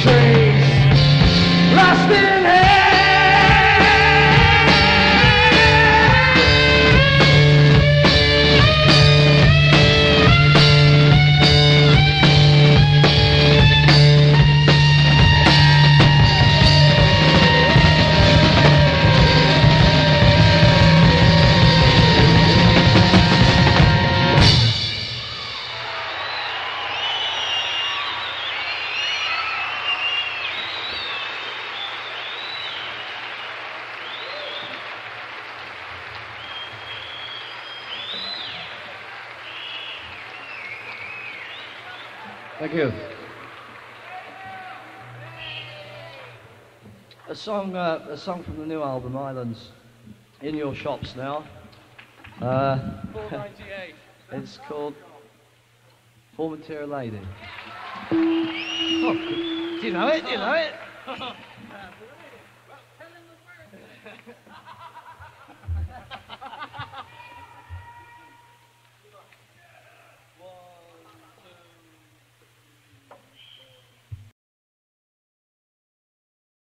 train. Thank you. A song, uh, a song from the new album Islands, in your shops now. Uh, it's called Formentera Lady. Oh, do you know it? Do you know it?